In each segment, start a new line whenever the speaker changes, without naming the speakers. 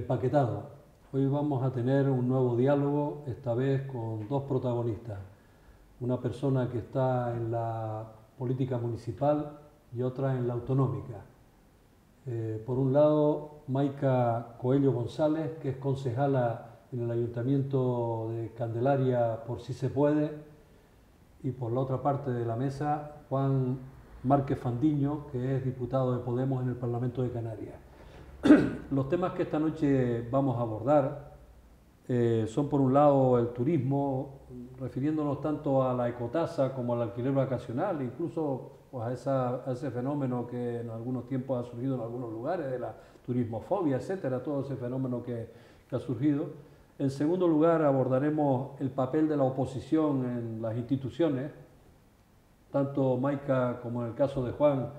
empaquetado. Hoy vamos a tener un nuevo diálogo, esta vez con dos protagonistas. Una persona que está en la política municipal y otra en la autonómica. Eh, por un lado, Maica Coelho González, que es concejala en el Ayuntamiento de Candelaria por si se puede, y por la otra parte de la mesa, Juan Márquez Fandiño, que es diputado de Podemos en el Parlamento de Canarias. Los temas que esta noche vamos a abordar eh, son, por un lado, el turismo, refiriéndonos tanto a la ecotasa como al alquiler vacacional, incluso pues, a, ese fenómeno que en algunos tiempos ha surgido en algunos lugares, de la turismofobia, etcétera, todo ese fenómeno que, que ha surgido. En segundo lugar, abordaremos el papel de la oposición en las instituciones. Tanto Maica como en el caso de Juan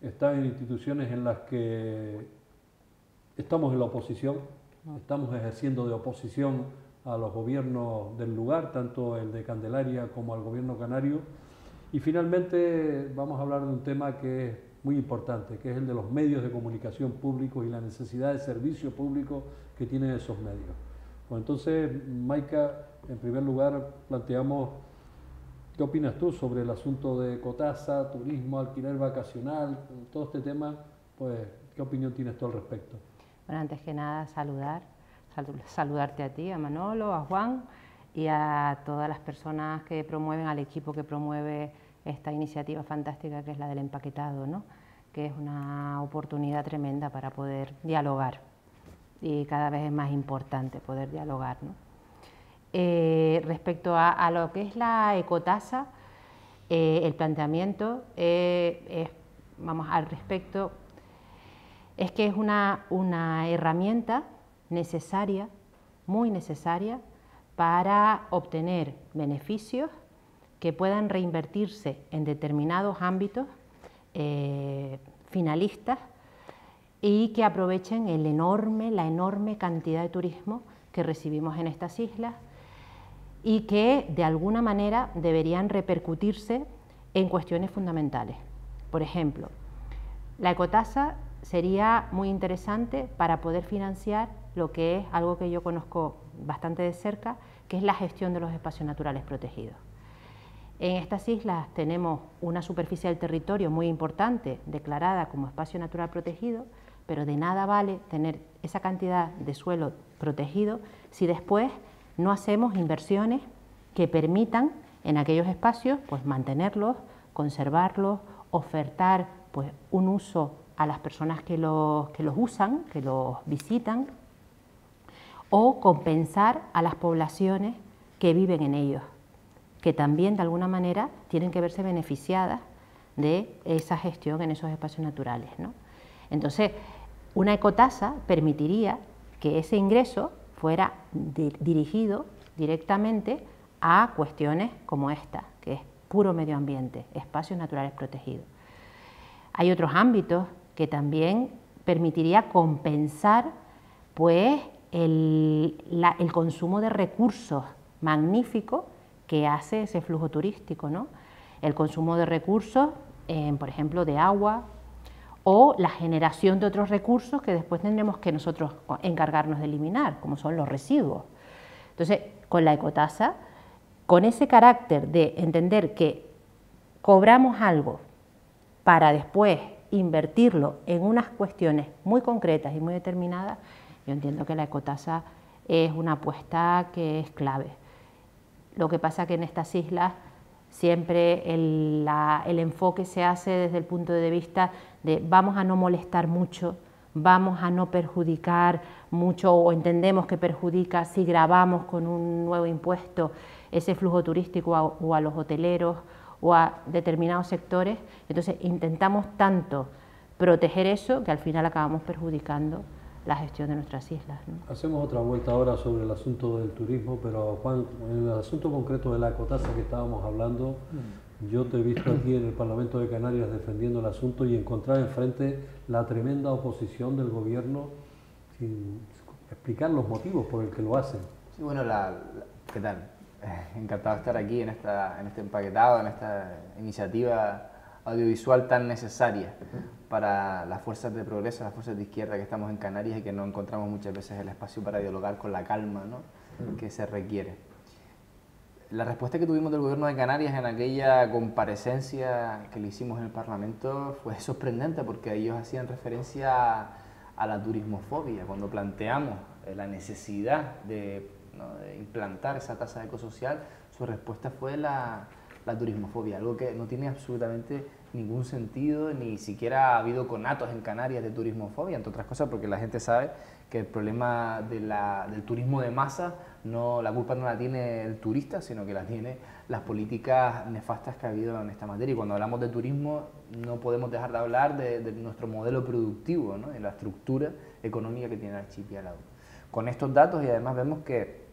están en instituciones en las que estamos en la oposición, estamos ejerciendo de oposición a los gobiernos del lugar, tanto el de Candelaria como al gobierno canario. Y finalmente vamos a hablar de un tema que es muy importante, que es el de los medios de comunicación públicos y la necesidad de servicio público que tienen esos medios. Pues entonces, Maika, en primer lugar, planteamos, ¿qué opinas tú sobre el asunto de cotasa, turismo, alquiler vacacional, todo este tema? Pues, ¿qué opinión tienes tú al respecto?
Bueno, antes que nada, saludar, saludarte a ti, a Manolo, a Juan y a todas las personas que promueven, al equipo que promueve esta iniciativa fantástica que es la del empaquetado, ¿no? que es una oportunidad tremenda para poder dialogar y cada vez es más importante poder dialogar. ¿no? Eh, respecto a, lo que es la ecotasa, eh, el planteamiento eh, es, vamos, al respecto es que es una, herramienta necesaria, muy necesaria, para obtener beneficios que puedan reinvertirse en determinados ámbitos eh, finalistas y que aprovechen el enorme, la enorme cantidad de turismo que recibimos en estas islas y que de alguna manera deberían repercutirse en cuestiones fundamentales. Por ejemplo, la ecotasa sería muy interesante para poder financiar lo que es algo que yo conozco bastante de cerca, que es la gestión de los espacios naturales protegidos. En estas islas tenemos una superficie del territorio muy importante declarada como espacio natural protegido, pero de nada vale tener esa cantidad de suelo protegido si después no hacemos inversiones que permitan en aquellos espacios pues mantenerlos, conservarlos, ofertar pues un uso a las personas que los, que los usan, que los visitan, o compensar a las poblaciones que viven en ellos, que también de alguna manera tienen que verse beneficiadas de esa gestión en esos espacios naturales. Entonces, una ecotasa permitiría que ese ingreso fuera dirigido directamente a cuestiones como esta, que es puro medio ambiente, espacios naturales protegidos. Hay otros ámbitos que también permitiría compensar pues, el, consumo de recursos magníficos que hace ese flujo turístico, ¿no? el consumo de recursos, por ejemplo, de agua o la generación de otros recursos que después tendremos que nosotros encargarnos de eliminar, como son los residuos. Entonces, con la ecotasa, con ese carácter de entender que cobramos algo para después invertirlo en unas cuestiones muy concretas y muy determinadas, yo entiendo que la ecotasa es una apuesta que es clave. Lo que pasa que en estas islas siempre el, el, enfoque se hace desde el punto de vista de vamos a no molestar mucho, vamos a no perjudicar mucho o entendemos que perjudica si grabamos con un nuevo impuesto ese flujo turístico o a los hoteleros o a determinados sectores, entonces intentamos tanto proteger eso que al final acabamos perjudicando la gestión de nuestras islas.
Hacemos otra vuelta ahora sobre el asunto del turismo, pero Juan, en el asunto concreto de la cotasa que estábamos hablando, mm. yo te he visto aquí en el Parlamento de Canarias defendiendo el asunto y encontrar enfrente la tremenda oposición del gobierno sin explicar los motivos por el que lo hacen.
Sí, bueno, la, ¿qué tal? encantado de estar aquí en, esta, en este empaquetado, en esta iniciativa audiovisual tan necesaria. para las fuerzas de progreso, las fuerzas de izquierda que estamos en Canarias y que no encontramos muchas veces el espacio para dialogar con la calma ¿no? Mm. que se requiere. La respuesta que tuvimos del gobierno de Canarias en aquella comparecencia que le hicimos en el Parlamento fue sorprendente porque ellos hacían referencia a la turismofobia cuando planteamos la necesidad de, de implantar esa tasa ecosocial, su respuesta fue la, la turismofobia, algo que no tiene absolutamente ningún sentido, ni siquiera ha habido conatos en Canarias de turismofobia, entre otras cosas porque la gente sabe que el problema del turismo de masa, no, la culpa no la tiene el turista, sino que la tiene las políticas nefastas que ha habido en esta materia. Y cuando hablamos de turismo no podemos dejar de hablar de, nuestro modelo productivo, ¿no? de la estructura económica que tiene el archipiélago. Con estos datos y además vemos que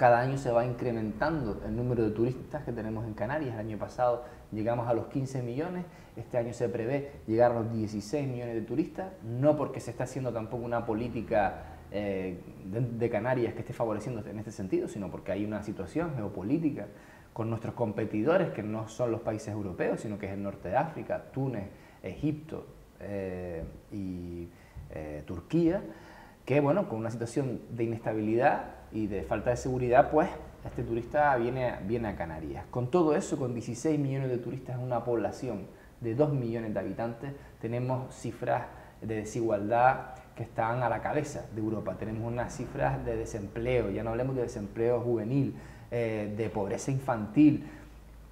cada año se va incrementando el número de turistas que tenemos en Canarias. El año pasado llegamos a los 15 millones, este año se prevé llegar a los 16 millones de turistas, no porque se está haciendo tampoco una política eh, de, Canarias que esté favoreciendo en este sentido, sino porque hay una situación geopolítica con nuestros competidores que no son los países europeos, sino que es el norte de África, Túnez, Egipto eh, y eh, Turquía, que bueno, con una situación de inestabilidad y de falta de seguridad, pues este turista viene, viene a Canarias. Con todo eso, con 16 millones de turistas en una población de 2 millones de habitantes, tenemos cifras de desigualdad que están a la cabeza de Europa. Tenemos unas cifras de desempleo, ya no hablemos de desempleo juvenil, eh, de pobreza infantil,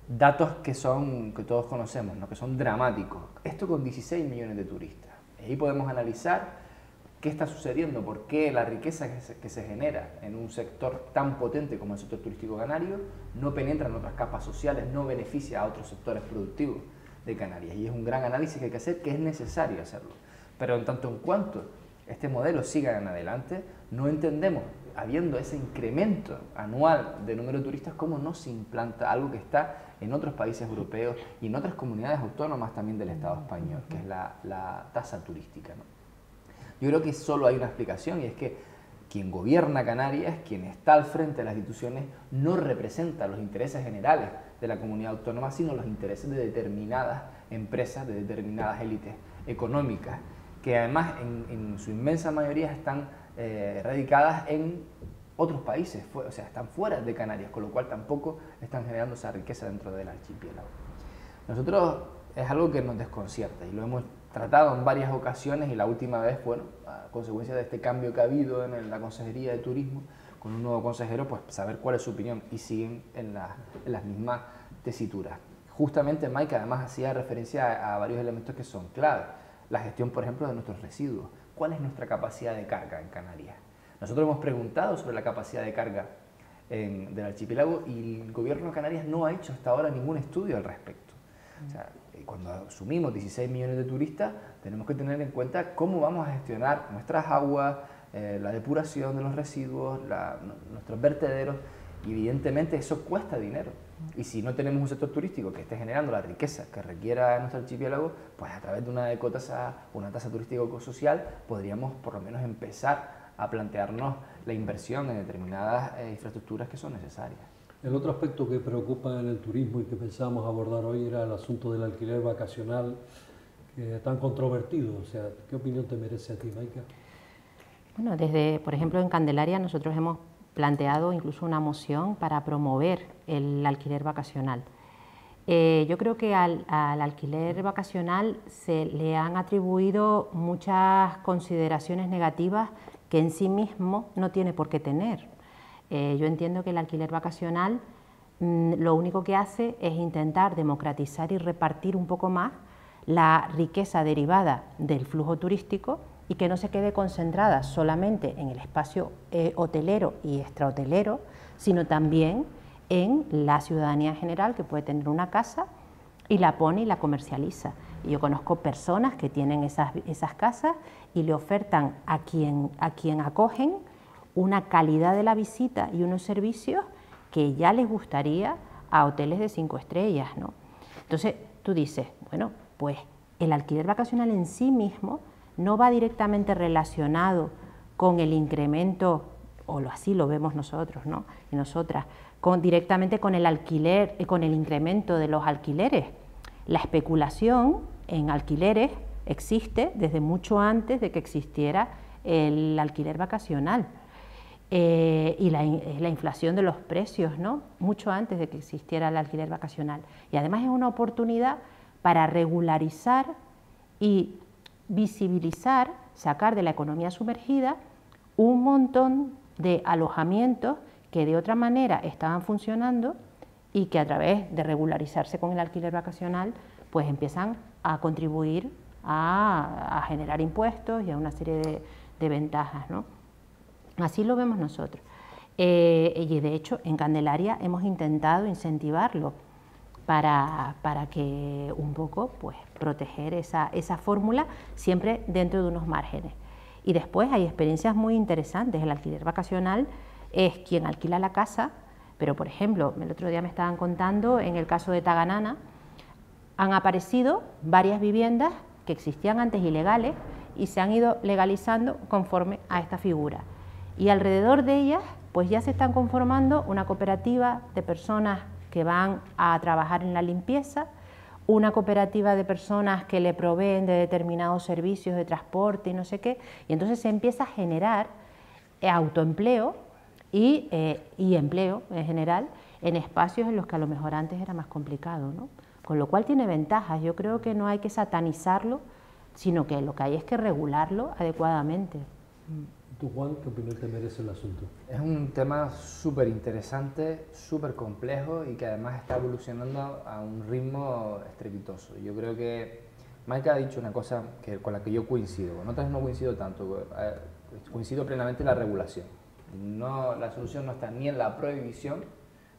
datos que, son, que todos conocemos, ¿no? que son dramáticos. Esto con 16 millones de turistas. Ahí podemos analizar qué está sucediendo, por qué la riqueza que se, genera en un sector tan potente como el sector turístico canario no penetra en otras capas sociales, no beneficia a otros sectores productivos de Canarias. Y es un gran análisis que hay que hacer, que es necesario hacerlo. Pero en tanto en cuanto este modelo siga en adelante, no entendemos, habiendo ese incremento anual de número de turistas, cómo no se implanta algo que está en otros países europeos y en otras comunidades autónomas también del Estado español, que es la, la tasa turística. ¿no? Yo creo que solo hay una explicación y es que quien gobierna Canarias, quien está al frente de las instituciones, no representa los intereses generales de la comunidad autónoma, sino los intereses de determinadas empresas, de determinadas élites económicas, que además en, su inmensa mayoría están eh, radicadas en otros países, o sea, están fuera de Canarias, con lo cual tampoco están generando esa riqueza dentro del archipiélago. Nosotros es algo que nos desconcierta y lo hemos tratado en varias ocasiones y la última vez, bueno, a consecuencia de este cambio que ha habido en la Consejería de Turismo, con un nuevo consejero, pues saber cuál es su opinión y siguen en, las mismas tesituras. Justamente Mike además hacía referencia a, varios elementos que son clave. La gestión, por ejemplo, de nuestros residuos. ¿Cuál es nuestra capacidad de carga en Canarias? Nosotros hemos preguntado sobre la capacidad de carga del archipiélago y el gobierno de Canarias no ha hecho hasta ahora ningún estudio al respecto. O sea, cuando asumimos 16 millones de turistas, tenemos que tener en cuenta cómo vamos a gestionar nuestras aguas, eh, la depuración de los residuos, nuestros vertederos, evidentemente eso cuesta dinero. Y si no tenemos un sector turístico que esté generando la riqueza que requiera nuestro archipiélago, pues a través de una ecotasa, una tasa turística ecosocial, podríamos por lo menos empezar a plantearnos la inversión en determinadas eh, infraestructuras que son necesarias.
El otro aspecto que preocupa en el turismo y que pensábamos abordar hoy era el asunto del alquiler vacacional, es tan controvertido. O sea, ¿qué opinión te merece a ti, Maika?
Bueno, desde, por ejemplo, en Candelaria nosotros hemos planteado incluso una moción para promover el alquiler vacacional. Eh, yo creo que al, al, alquiler vacacional se le han atribuido muchas consideraciones negativas que en sí mismo no tiene por qué tener. Eh, yo entiendo que el alquiler vacacional mm, lo único que hace es intentar democratizar y repartir un poco más la riqueza derivada del flujo turístico y que no se quede concentrada solamente en el espacio eh, hotelero y extrahotelero, sino también en la ciudadanía en general que puede tener una casa y la pone y la comercializa. Y yo conozco personas que tienen esas, esas casas y le ofertan a quien, a quien acogen una calidad de la visita y unos servicios que ya les gustaría a hoteles de cinco estrellas. ¿no? Entonces tú dices, bueno, pues el alquiler vacacional en sí mismo no va directamente relacionado con el incremento, o así lo vemos nosotros ¿no? y nosotras, directamente con el alquiler, con el incremento de los alquileres. La especulación en alquileres existe desde mucho antes de que existiera el alquiler vacacional. Eh, y la, la, inflación de los precios, ¿no? mucho antes de que existiera el alquiler vacacional. Y además es una oportunidad para regularizar y visibilizar, sacar de la economía sumergida un montón de alojamientos que de otra manera estaban funcionando y que a través de regularizarse con el alquiler vacacional, pues empiezan a contribuir a, generar impuestos y a una serie de, de ventajas. ¿no? Así lo vemos nosotros. Eh, y de hecho, en Candelaria hemos intentado incentivarlo para, que un poco pues, proteger esa, esa fórmula siempre dentro de unos márgenes. Y después hay experiencias muy interesantes. El alquiler vacacional es quien alquila la casa, pero por ejemplo, el otro día me estaban contando, en el caso de Taganana, han aparecido varias viviendas que existían antes ilegales y se han ido legalizando conforme a esta figura y alrededor de ellas pues ya se están conformando una cooperativa de personas que van a trabajar en la limpieza, una cooperativa de personas que le proveen de determinados servicios de transporte y no sé qué, y entonces se empieza a generar eh, autoempleo y, eh, y empleo en general en espacios en los que a lo mejor antes era más complicado, ¿no? Con lo cual tiene ventajas, yo creo que no hay que satanizarlo, sino que lo que hay es que regularlo adecuadamente.
¿Tú, Juan, qué opinión te merece el asunto?
Es un tema súper interesante, súper complejo y que además está evolucionando a un ritmo estrepitoso. Yo creo que Mike ha dicho una cosa que, con la que yo coincido, con otras no coincido tanto, eh, coincido plenamente en la regulación. No, la solución no está ni en la prohibición,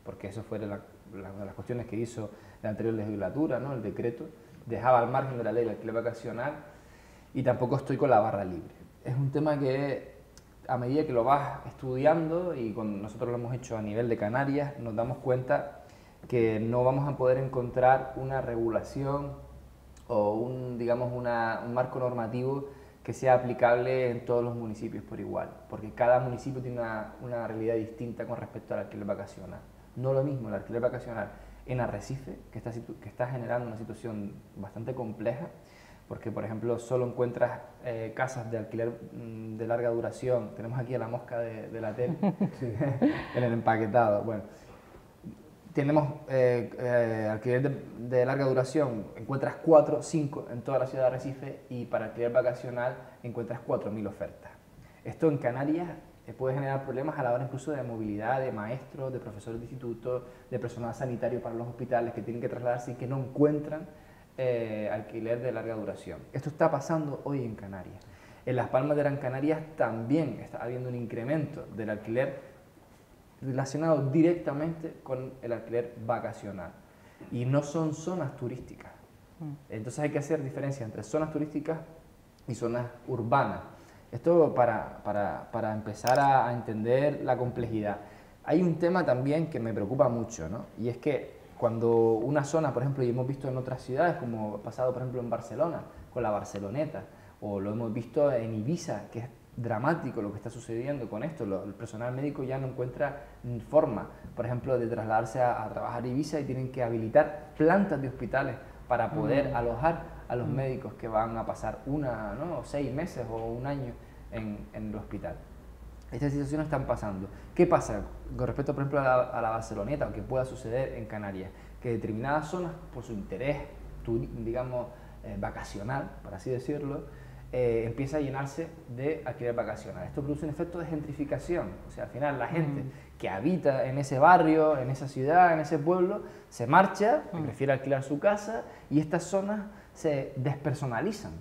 porque eso fue una de las cuestiones que hizo la anterior legislatura, ¿no? el decreto, dejaba al margen de la ley el alquiler vacacional, y tampoco estoy con la barra libre. Es un tema que a medida que lo vas estudiando, y con, nosotros lo hemos hecho a nivel de Canarias, nos damos cuenta que no vamos a poder encontrar una regulación o un, digamos, un marco normativo que sea aplicable en todos los municipios por igual, porque cada municipio tiene una, realidad distinta con respecto al alquiler vacacional. No lo mismo el alquiler vacacional en Arrecife, que está, que está generando una situación bastante compleja, porque por ejemplo solo encuentras eh, casas de alquiler mm, de larga duración, tenemos aquí a la mosca de, la tele, en el empaquetado, bueno, tenemos eh, eh, alquiler de, larga duración, encuentras 4, 5 en toda la ciudad de Recife y para alquiler vacacional encuentras 4.000 ofertas. Esto en Canarias puede generar problemas a la hora incluso de movilidad de maestros, de profesores de institutos, de personal sanitario para los hospitales que tienen que trasladarse y que no encuentran eh, alquiler de larga duración. Esto está pasando hoy en Canarias. En Las Palmas de Gran Canarias también está habiendo un incremento del alquiler relacionado directamente con el alquiler vacacional. Y no son zonas turísticas. Mm. Entonces hay que hacer diferencia entre zonas turísticas y zonas urbanas. Esto para, para, para empezar a, a, entender la complejidad. Hay un tema también que me preocupa mucho, ¿no? y es que cuando una zona, por ejemplo, y hemos visto en otras ciudades, como ha pasado, por ejemplo, en Barcelona, con la Barceloneta, o lo hemos visto en Ibiza, que es dramático lo que está sucediendo con esto. el personal médico ya no encuentra forma, por ejemplo, de trasladarse a, trabajar a Ibiza y tienen que habilitar plantas de hospitales para poder mm. alojar a los mm. médicos que van a pasar una, ¿no? seis meses o un año en, en el hospital. Estas situaciones están pasando. ¿Qué pasa con respecto, por ejemplo, a la, Barceloneta o que pueda suceder en Canarias? Que determinadas zonas, por su interés, digamos, eh, vacacional, por así decirlo, eh, empieza a llenarse de alquiler vacacional. Esto produce un efecto de gentrificación. O sea, al final la gente que habita en ese barrio, en esa ciudad, en ese pueblo, se marcha, prefiere alquilar su casa y estas zonas se despersonalizan,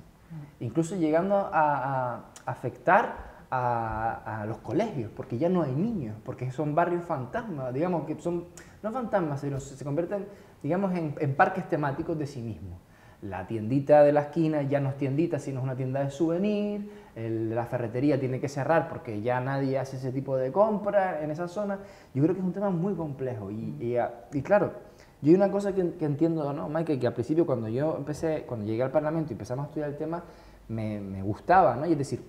incluso llegando a, a afectar a, los colegios, porque ya no hay niños, porque son barrios fantasmas, digamos que son, no fantasmas, sino se convierten, digamos, en, parques temáticos de sí mismos. La tiendita de la esquina ya no es tiendita, sino es una tienda de souvenir, la ferretería tiene que cerrar porque ya nadie hace ese tipo de compra en esa zona. Yo creo que es un tema muy complejo y, y, claro, yo hay una cosa que, entiendo, ¿no, Mike? Que al principio cuando yo empecé, cuando llegué al Parlamento y empezamos a estudiar el tema, me, me gustaba, ¿no? Y es decir,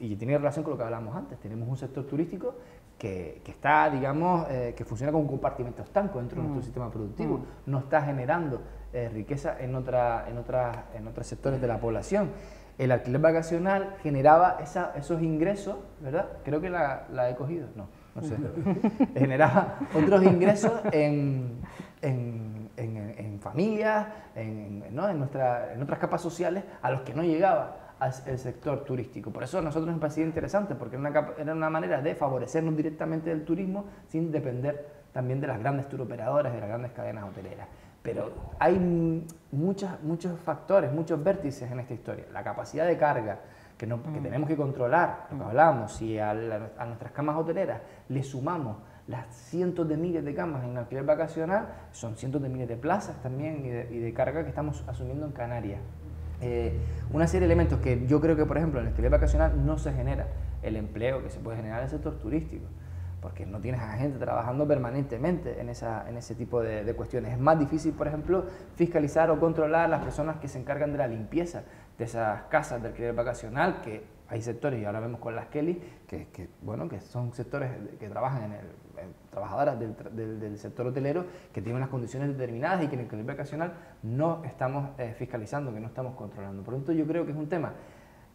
y tiene relación con lo que hablábamos antes. Tenemos un sector turístico que, que está, digamos, eh, que funciona como un compartimento estanco dentro de nuestro mm. sistema productivo. Mm. No está generando eh, riqueza en, otra, en, otra, en otros sectores de la población. El alquiler vacacional generaba esa, esos ingresos, ¿verdad? Creo que la, la he cogido, no, no sé. generaba otros ingresos en, en, en, familias, en, ¿no? en, nuestra, en otras capas sociales a los que no llegaba el sector turístico. Por eso a nosotros nos parecía interesante, porque era una, era una manera de favorecernos directamente del turismo sin depender también de las grandes turoperadoras, de las grandes cadenas hoteleras. Pero hay muchas, muchos factores, muchos vértices en esta historia. La capacidad de carga que, no, que mm. tenemos que controlar, lo que mm. hablamos, si a, a, nuestras camas hoteleras le sumamos las cientos de miles de camas en alquiler vacacional, son cientos de miles de plazas también y de, y de carga que estamos asumiendo en Canarias. Eh, una serie de elementos que yo creo que, por ejemplo, en el alquiler vacacional no se genera el empleo que se puede generar en el sector turístico porque no tienes a gente trabajando permanentemente en, esa, en ese tipo de, cuestiones. Es más difícil, por ejemplo, fiscalizar o controlar las personas que se encargan de la limpieza de esas casas del alquiler vacacional, que hay sectores, y ahora vemos con las Kelly, que, que bueno, que son sectores que trabajan en el, trabajadoras del, del, sector hotelero, que tienen unas condiciones determinadas y que en el alquiler vacacional no estamos eh, fiscalizando, que no estamos controlando. Por lo tanto, yo creo que es un tema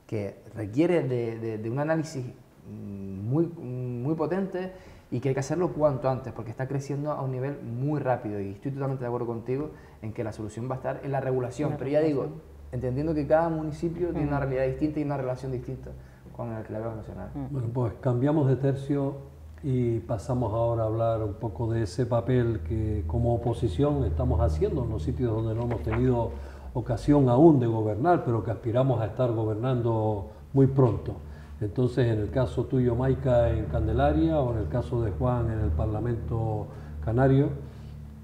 que requiere de, de un análisis muy, muy potente y que hay que hacerlo cuanto antes porque está creciendo a un nivel muy rápido y estoy totalmente de acuerdo contigo en que la solución va a estar en la regulación, pero ya digo, entendiendo que cada municipio tiene una realidad distinta y una relación distinta con el alquiler nacional.
Bueno, pues cambiamos de tercio y pasamos ahora a hablar un poco de ese papel que como oposición estamos haciendo en los sitios donde no hemos tenido ocasión aún de gobernar, pero que aspiramos a estar gobernando muy pronto. Entonces, en el caso tuyo, Maica, en Candelaria, o en el caso de Juan, en el Parlamento Canario,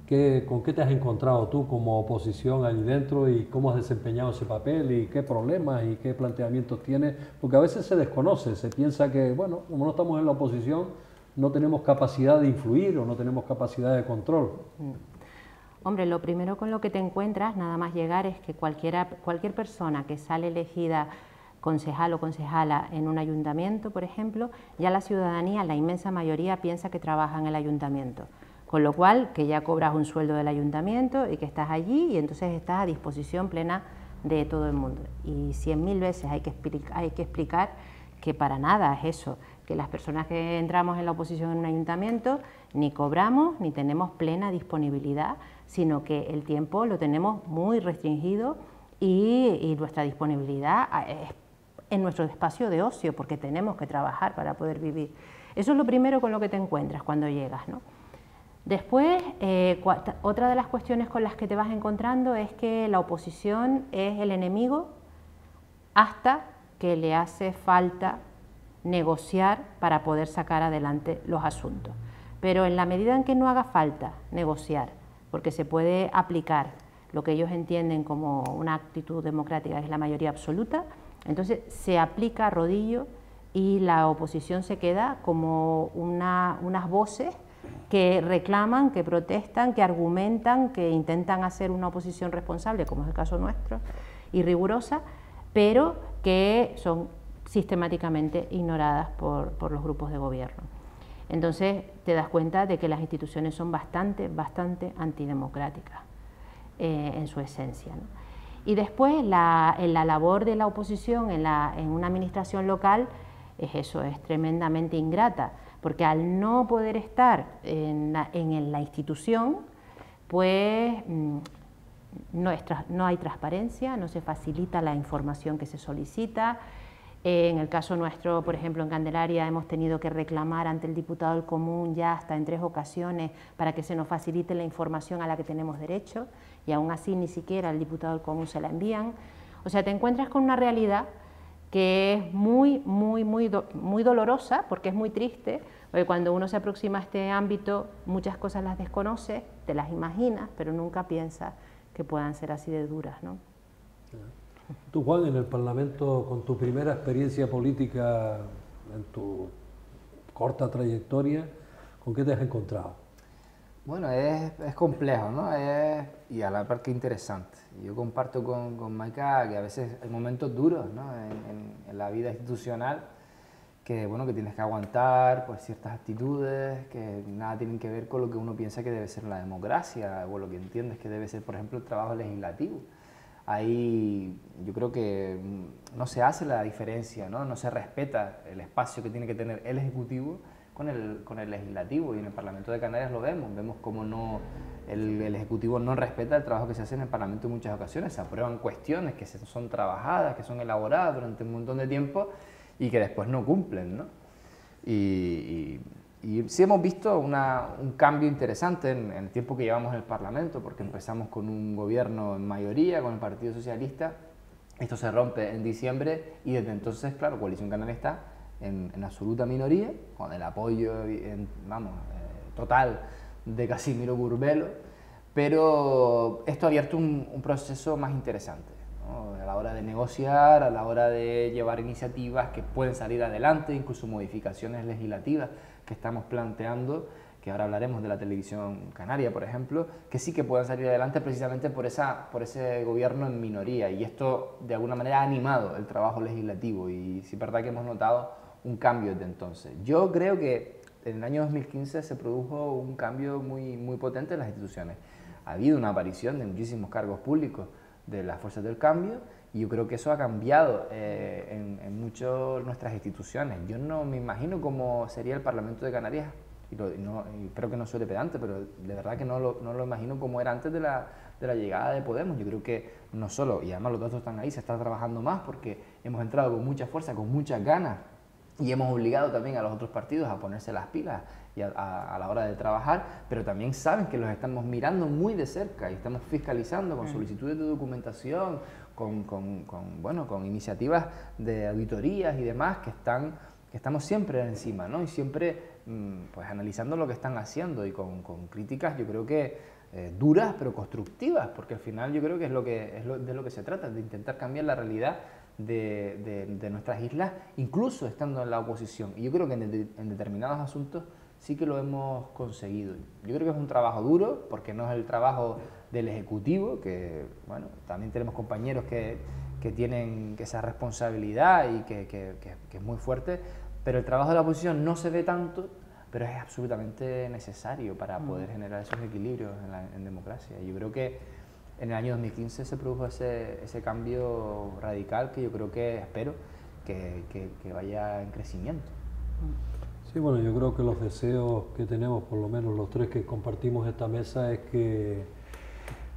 ¿qué, ¿con qué te has encontrado tú como oposición ahí dentro y cómo has desempeñado ese papel y qué problemas y qué planteamientos tienes? Porque a veces se desconoce, se piensa que, bueno, como no estamos en la oposición, no tenemos capacidad de influir o no tenemos capacidad de control. Mm.
Hombre, lo primero con lo que te encuentras, nada más llegar, es que cualquiera, cualquier persona que sale elegida concejal o concejala en un ayuntamiento, por ejemplo, ya la ciudadanía, la inmensa mayoría, piensa que trabaja en el ayuntamiento. Con lo cual, que ya cobras un sueldo del ayuntamiento y que estás allí y entonces estás a disposición plena de todo el mundo. Y cien mil veces hay que, explicar que para nada es eso, que las personas que entramos en la oposición en un ayuntamiento ni cobramos ni tenemos plena disponibilidad, sino que el tiempo lo tenemos muy restringido y, y nuestra disponibilidad es en nuestro espacio de ocio, porque tenemos que trabajar para poder vivir. Eso es lo primero con lo que te encuentras cuando llegas. ¿no? Después, eh, otra de las cuestiones con las que te vas encontrando es que la oposición es el enemigo hasta que le hace falta negociar para poder sacar adelante los asuntos. Pero en la medida en que no haga falta negociar, porque se puede aplicar lo que ellos entienden como una actitud democrática, que es la mayoría absoluta, entonces se aplica a rodillo y la oposición se queda como unas voces que reclaman, que protestan, que argumentan, que intentan hacer una oposición responsable, como es el caso nuestro, y rigurosa, pero que son sistemáticamente ignoradas por, los grupos de gobierno. Entonces te das cuenta de que las instituciones son bastante, bastante antidemocráticas eh, en su esencia. Y después la, en la labor de la oposición en, la, en una administración local es eso, es tremendamente ingrata, porque al no poder estar en la, en institución, pues mm, no, es, no, hay transparencia, no se facilita la información que se solicita. en el caso nuestro, por ejemplo, en Candelaria hemos tenido que reclamar ante el diputado del común ya hasta en tres ocasiones para que se nos facilite la información a la que tenemos derecho y aún así ni siquiera al diputado del común se la envían. O sea, te encuentras con una realidad que es muy, muy, muy, muy dolorosa, porque es muy triste, porque cuando uno se aproxima a este ámbito, muchas cosas las desconoce, te las imaginas, pero nunca piensas que puedan ser así de duras. ¿no?
Tú, Juan, en el Parlamento, con tu primera experiencia política, en tu corta trayectoria, ¿con qué te has encontrado?
Bueno, es, es complejo, ¿no? Es, y a la par que interesante. Yo comparto con, con Maika que a veces hay momentos duros ¿no? en, en, la vida institucional que, bueno, que tienes que aguantar pues, ciertas actitudes que nada tienen que ver con lo que uno piensa que debe ser la democracia o lo que entiendes que debe ser, por ejemplo, el trabajo legislativo. Ahí yo creo que mm, no se hace la diferencia, ¿no? no se respeta el espacio que tiene que tener el Ejecutivo con el, con el Legislativo y en el Parlamento de Canarias lo vemos, vemos cómo no, el, el, Ejecutivo no respeta el trabajo que se hace en el Parlamento en muchas ocasiones, se aprueban cuestiones que son trabajadas, que son elaboradas durante un montón de tiempo y que después no cumplen. ¿no? Y, sí hemos visto una, un cambio interesante en, el tiempo que llevamos en el Parlamento, porque empezamos con un gobierno en mayoría, con el Partido Socialista, esto se rompe en diciembre y desde entonces, claro, Coalición Canaria está en, en absoluta minoría, con el apoyo vamos, eh, total de Casimiro Burbelo, pero esto ha abierto un, un proceso más interesante a la hora de negociar, a la hora de llevar iniciativas que pueden salir adelante, incluso modificaciones legislativas que estamos planteando, que ahora hablaremos de la televisión canaria, por ejemplo, que sí que puedan salir adelante precisamente por, esa, por ese gobierno en minoría. Y esto de alguna manera ha animado el trabajo legislativo y sí es verdad que hemos notado un cambio desde entonces. Yo creo que en el año 2015 se produjo un cambio muy, muy potente en las instituciones. Ha habido una aparición de muchísimos cargos públicos de las fuerzas del cambio y yo creo que eso ha cambiado eh, en, en muchas nuestras instituciones. Yo no me imagino cómo sería el Parlamento de Canarias, y, no, espero que no suene pedante, pero de verdad que no lo, no lo imagino como era antes de la, de la, llegada de Podemos. Yo creo que no solo, y además los datos están ahí, se está trabajando más porque hemos entrado con mucha fuerza, con muchas ganas y hemos obligado también a los otros partidos a ponerse las pilas y a, a, la hora de trabajar, pero también saben que los estamos mirando muy de cerca y estamos fiscalizando con mm. solicitudes de documentación, con, con, con, bueno, con iniciativas de auditorías y demás que, están, que estamos siempre encima ¿no? y siempre mm, pues, analizando lo que están haciendo y con, críticas yo creo que eh, duras pero constructivas, porque al final yo creo que es, lo que, es de lo que se trata, de intentar cambiar la realidad de, de, nuestras islas, incluso estando en la oposición. Y yo creo que en, determinados asuntos sí que lo hemos conseguido. Yo creo que es un trabajo duro, porque no es el trabajo del Ejecutivo, que bueno, también tenemos compañeros que, que tienen esa responsabilidad y que, que, que, es muy fuerte, pero el trabajo de la oposición no se ve tanto, pero es absolutamente necesario para poder generar esos equilibrios en, la, en democracia. Yo creo que en el año 2015 se produjo ese, ese cambio radical que yo creo que espero que, que, vaya en crecimiento.
Sí, bueno, yo creo que los deseos que tenemos, por lo menos los tres que compartimos esta mesa, es que,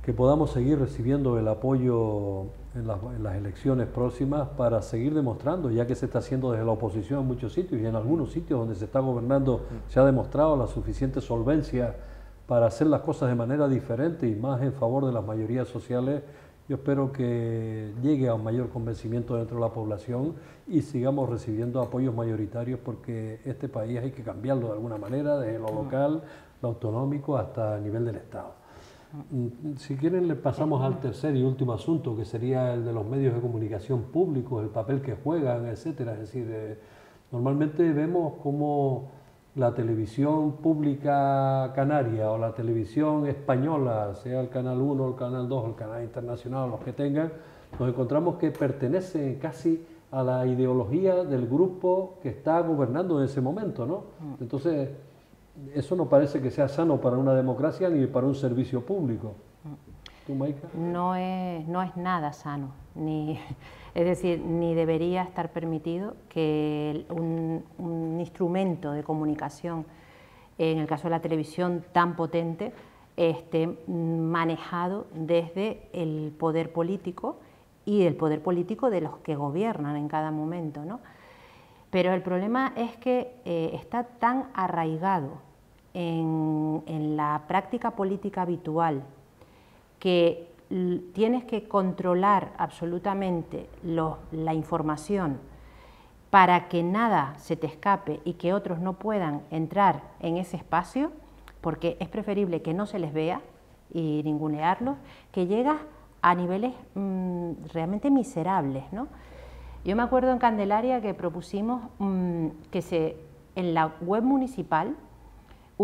que podamos seguir recibiendo el apoyo en las, en las, elecciones próximas para seguir demostrando, ya que se está haciendo desde la oposición en muchos sitios y en algunos sitios donde se está gobernando se ha demostrado la suficiente solvencia para hacer las cosas de manera diferente y más en favor de las mayorías sociales, yo espero que llegue a un mayor convencimiento dentro de la población y sigamos recibiendo apoyos mayoritarios porque este país hay que cambiarlo de alguna manera, desde lo local, lo autonómico hasta el nivel del Estado. Mm, si quieren le pasamos al tercer y último asunto, que sería el de los medios de comunicación públicos, el papel que juegan, etcétera. Es decir, eh, normalmente vemos cómo la televisión pública canaria o la televisión española, sea el Canal 1, el Canal 2, el Canal Internacional, los que tengan, nos encontramos que pertenecen casi a la ideología del grupo que está gobernando en ese momento, ¿no? Mm. Entonces, eso no parece que sea sano para una democracia ni para un servicio público.
¿Tú, Maika? No es, no es nada sano, ni es decir, ni debería estar permitido que un, instrumento de comunicación, en el caso de la televisión tan potente, esté manejado desde el poder político y el poder político de los que gobiernan en cada momento. ¿no? Pero el problema es que eh, está tan arraigado en, en la práctica política habitual que tienes que controlar absolutamente la información para que nada se te escape y que otros no puedan entrar en ese espacio, porque es preferible que no se les vea y ningunearlos, que llegas a niveles mm, realmente miserables. ¿no? Yo me acuerdo en Candelaria que propusimos mm, que se, en la web municipal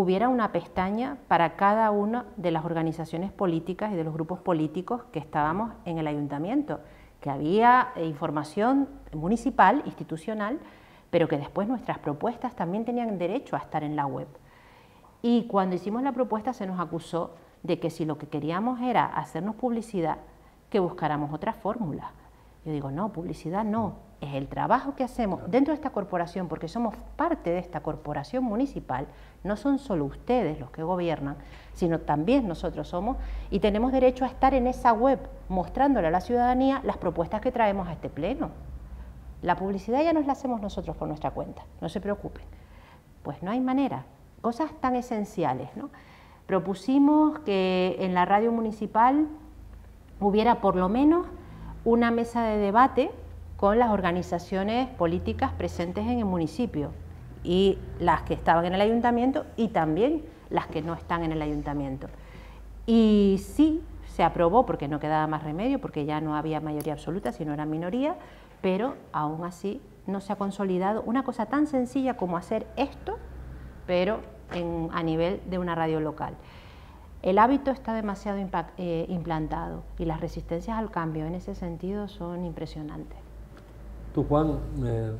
hubiera una pestaña para cada una de las organizaciones políticas y de los grupos políticos que estábamos en el ayuntamiento, que había información municipal, institucional, pero que después nuestras propuestas también tenían derecho a estar en la web. Y cuando hicimos la propuesta se nos acusó de que si lo que queríamos era hacernos publicidad, que buscáramos otra fórmula. Yo digo, no, publicidad no, es el trabajo que hacemos dentro de esta corporación, porque somos parte de esta corporación municipal, no son solo ustedes los que gobiernan, sino también nosotros somos, y tenemos derecho a estar en esa web mostrándole a la ciudadanía las propuestas que traemos a este pleno. La publicidad ya nos la hacemos nosotros por nuestra cuenta, no se preocupen. Pues no hay manera, cosas tan esenciales. ¿no? Propusimos que en la radio municipal hubiera por lo menos una mesa de debate con las organizaciones políticas presentes en el municipio y las que estaban en el ayuntamiento y también las que no están en el ayuntamiento. Y sí, se aprobó porque no quedaba más remedio, porque ya no había mayoría absoluta, sino era minoría, pero aún así no se ha consolidado una cosa tan sencilla como hacer esto, pero a nivel de una radio local. El hábito está demasiado eh, implantado y las resistencias al cambio en ese sentido son impresionantes.
Tú, Juan, eh,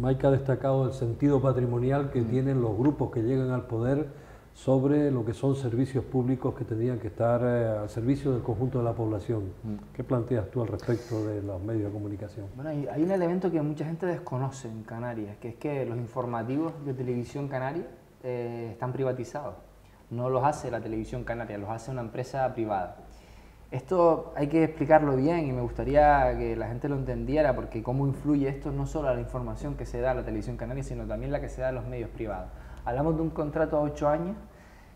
Mike ha destacado el sentido patrimonial que mm. tienen los grupos que llegan al poder sobre lo que son servicios públicos que tendrían que estar eh, al servicio del conjunto de la población. Mm. ¿Qué planteas tú al respecto de los medios de comunicación?
Bueno, hay, un elemento que mucha gente desconoce en Canarias, que es que los informativos de televisión canaria eh, están privatizados. No los hace la televisión canaria, los hace una empresa privada. Esto hay que explicarlo bien y me gustaría que la gente lo entendiera porque cómo influye esto no solo a la información que se da a la televisión canaria, sino también la que se da a los medios privados. Hablamos de un contrato a 8 años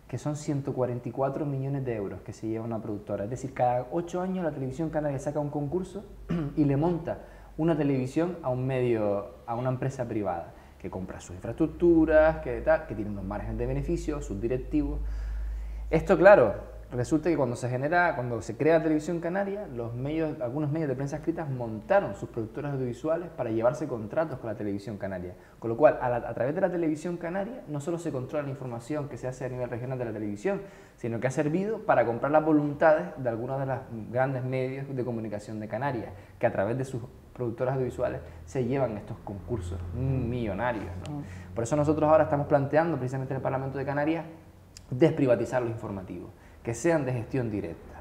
que son 144 millones de euros que se lleva una productora. Es decir, cada 8 años la televisión canaria saca un concurso y le monta una televisión a un medio, a una empresa privada que compra sus infraestructuras, que, tal, que tiene unos márgenes de beneficio, sus directivos. Esto, claro, resulta que cuando se genera, cuando se crea Televisión Canaria, los medios, algunos medios de prensa escritas montaron sus productoras audiovisuales para llevarse contratos con la Televisión Canaria. Con lo cual, a, través de la Televisión Canaria, no solo se controla la información que se hace a nivel regional de la televisión, sino que ha servido para comprar las voluntades de algunos de los grandes medios de comunicación de Canarias, que a través de sus productoras audiovisuales se llevan estos concursos millonarios. Por eso nosotros ahora estamos planteando, precisamente en el Parlamento de Canarias, desprivatizar los informativos que sean de gestión directa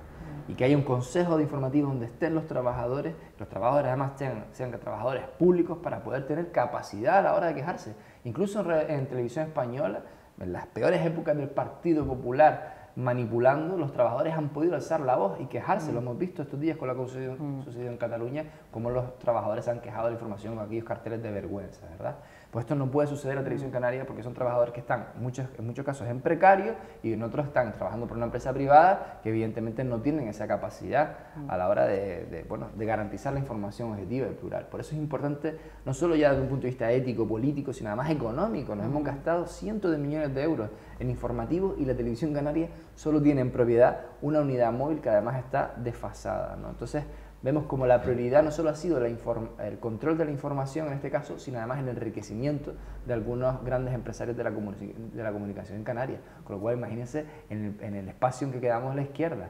y que haya un consejo de informativos donde estén los trabajadores, los trabajadores además sean, sean trabajadores públicos para poder tener capacidad a la hora de quejarse. Incluso en, televisión española, en las peores épocas del Partido Popular, manipulando, los trabajadores han podido alzar la voz y quejarse. Lo mm. hemos visto estos días con lo que sucedido, mm. sucedido en Cataluña, cómo los trabajadores han quejado de la información con aquellos carteles de vergüenza, ¿verdad? Pues esto no puede suceder la televisión canaria porque son trabajadores que están en muchos, en muchos casos en precario y en otros están trabajando por una empresa privada que evidentemente no tienen esa capacidad a la hora de, bueno, de garantizar la información objetiva y plural. Por eso es importante, no solo ya desde un punto de vista ético, político, sino además económico. Nos hemos gastado cientos de millones de euros en informativos y la televisión canaria solo tiene en propiedad una unidad móvil que además está desfasada. ¿no? Entonces, vemos como la prioridad no solo ha sido el control de la información en este caso, sino además el enriquecimiento de algunos grandes empresarios de la, de la comunicación en Canarias. Con lo cual, imagínense en el, espacio en que quedamos a la izquierda,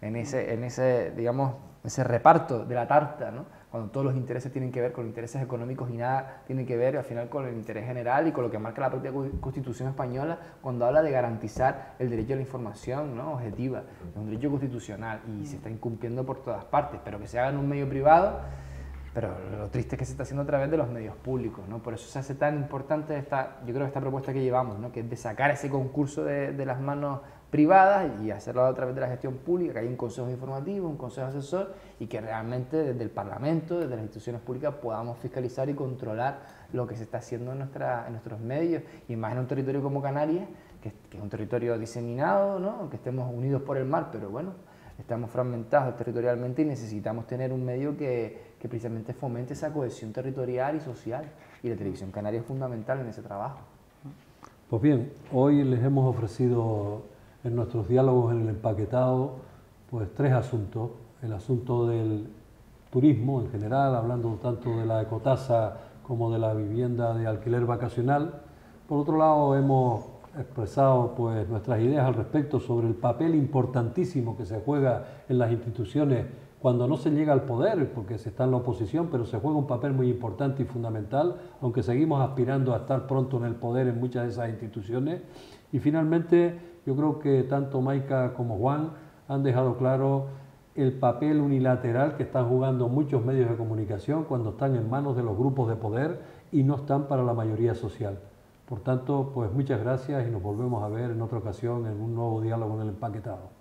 en, ese, en ese, digamos, ese reparto de la tarta, ¿no? Cuando todos los intereses tienen que ver con intereses económicos y nada tiene que ver al final con el interés general y con lo que marca la propia Constitución española cuando habla de garantizar el derecho a la información ¿no? objetiva. Es un derecho constitucional y se está incumpliendo por todas partes, pero que se haga en un medio privado, pero lo triste es que se está haciendo a través de los medios públicos, ¿no? Por eso se hace tan importante esta, yo creo esta propuesta que llevamos, ¿no? Que es de sacar ese concurso de, de las manos privadas y hacerlo a través de la gestión pública, que hay un consejo informativo, un consejo asesor y que realmente desde el Parlamento, desde las instituciones públicas podamos fiscalizar y controlar lo que se está haciendo en, nuestros medios y más en un territorio como Canarias, que, es un territorio diseminado, ¿no? que estemos unidos por el mar, pero bueno, estamos fragmentados territorialmente y necesitamos tener un medio que, que precisamente fomente esa cohesión territorial y social y la televisión canaria es fundamental en ese trabajo.
Pues bien, hoy les hemos ofrecido en nuestros diálogos en el empaquetado pues tres asuntos. El asunto del turismo en general, hablando tanto de la ecotasa como de la vivienda de alquiler vacacional. Por otro lado, hemos expresado pues, nuestras ideas al respecto sobre el papel importantísimo que se juega en las instituciones cuando no se llega al poder, porque se está en la oposición, pero se juega un papel muy importante y fundamental, aunque seguimos aspirando a estar pronto en el poder en muchas de esas instituciones. Y finalmente, yo creo que tanto Maika como Juan han dejado claro el papel unilateral que están jugando muchos medios de comunicación cuando están en manos de los grupos de poder y no están para la mayoría social. Por tanto, pues muchas gracias y nos volvemos a ver en otra ocasión en un nuevo diálogo en el empaquetado.